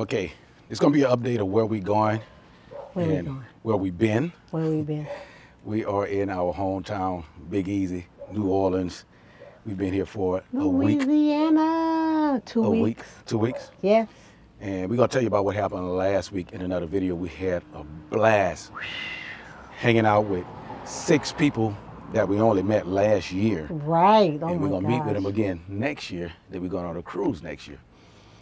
Okay, it's gonna be an update of where we going Where we and going? where we been. Where we been? We are in our hometown, Big Easy, New Orleans. We've been here for a week, Louisiana. Two a weeks. week, two weeks, Yes. and we're gonna tell you about what happened last week in another video. We had a blast hanging out with six people that we only met last year. Right. Oh and we're gonna meet with them again next year. Then we're going on a cruise next year.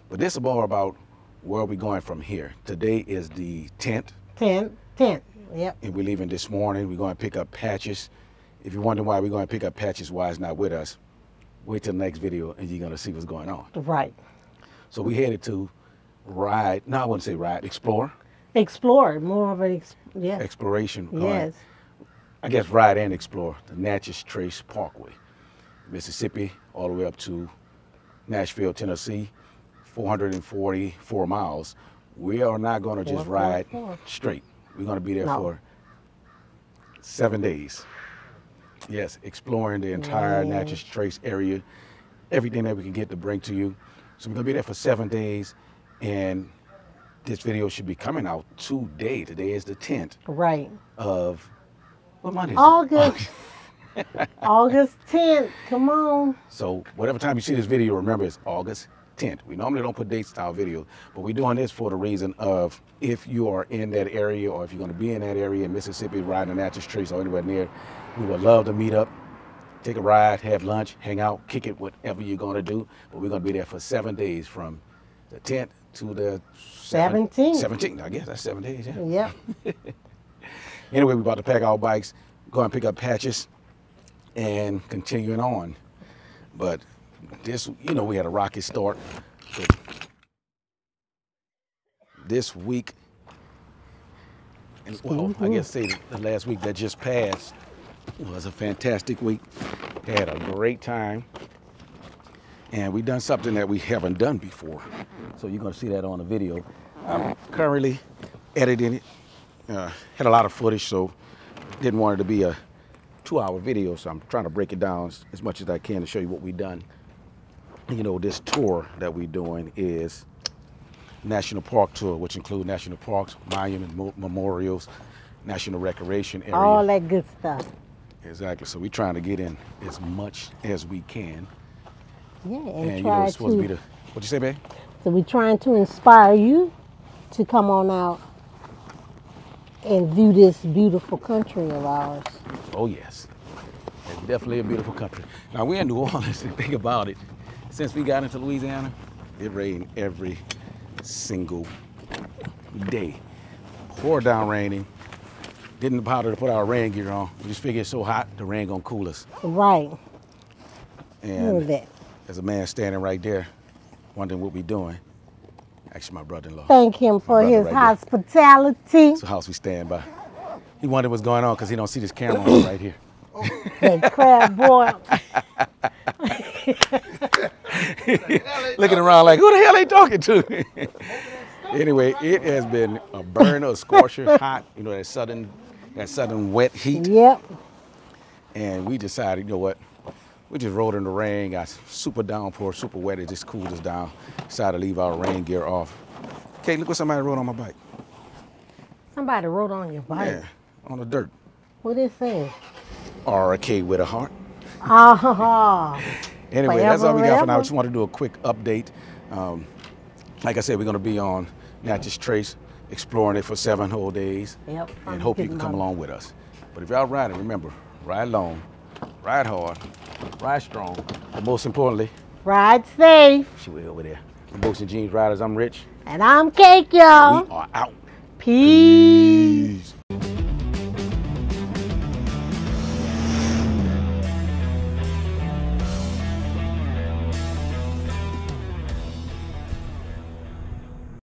But this is more about where are we're going from here. Today is the 10th, Ten. Ten. Yep. and we're leaving this morning. We're going to pick up Patches. If you're wondering why we're going to pick up Patches, why it's not with us, wait till the next video and you're going to see what's going on. Right. So we headed to ride. No, I wouldn't say ride. Explore. Explore. More of an. Ex- yeah. Exploration. Yes. I guess ride and explore the Natchez Trace Parkway, Mississippi, all the way up to Nashville, Tennessee, 444 miles. We are not going to just ride straight. We're going to be there No. for seven days. Yes, exploring the entire Yes. Natchez Trace area, everything that we can get to bring to you. So we're going to be there for seven days, and this video should be coming out today. Today is the 10th Right. of what month is it? August. August 10th. Come on. So whatever time you see this video, remember it's August 10th. We normally don't put dates to our videos, but we're doing this for the reason of if you are in that area or if you're going to be in that area in Mississippi, riding the Natchez Trace or anywhere near, we would love to meet up, take a ride, have lunch, hang out, kick it, whatever you're going to do. But we're going to be there for seven days from the 10th to the seven- 17th. 17th, I guess that's seven days. Yeah. Yep. Anyway, we're about to pack our bikes, go and pick up patches, and continuing on. But this, you know, we had a rocky start. This week, and well, I guess say the last week that just passed was a fantastic week. Had a great time, and we done something that we haven't done before. So you're gonna see that on the video. I'm currently editing it. Uh, had a lot of footage, so didn't want it to be a two-hour video. So I'm trying to break it down as, as much as I can to show you what we've done. You know, this tour that we're doing is National Park Tour, which include national parks, monument mo- memorials, national recreation area. All that good stuff. Exactly. So we're trying to get in as much as we can. Yeah. And, And, you know, it's supposed to to. be the what you say, babe? so we're trying to inspire you to come on out and view this beautiful country of ours. Oh yes, it's definitely a beautiful country. Now we're in New Orleans. And think about it. Since we got into Louisiana, it rained every single day. Pour down raining. Didn't bother to put our rain gear on. We just figured it's so hot, the rain gonna cool us. Right. Look at And that. there's a man standing right there, wondering what we doing. Actually, my brother-in-law. Thank him for his right there. hospitality. It's a house we stand by. He wondered what's going on because he don't see this camera on right here. that crab boy. looking around like, who the hell they talking to? anyway, it has been a burner, a scorcher, hot, you know, that southern, that southern wet heat. Yep. And we decided, you know what? We just rode in the rain, got super downpour, super wet, it just cooled us down. Decided to leave our rain gear off. Okay, look what somebody rode on my bike. Somebody wrote on your bike. Yeah, on the dirt. What it say? RK with a heart. Ah, Anyway, that's all we got for now. I just want to do a quick update. Um, like I said, we're going to be on Natchez Trace, exploring it for seven whole days. Yep, And I'm hope you can come my- along with us. But if y'all riding, remember, ride long, ride hard, ride strong, but most importantly, ride safe. she way over there. The Boots and Jeans Riders, I'm Rich. And I'm Cake, y'all. We are out. Peace. Peace.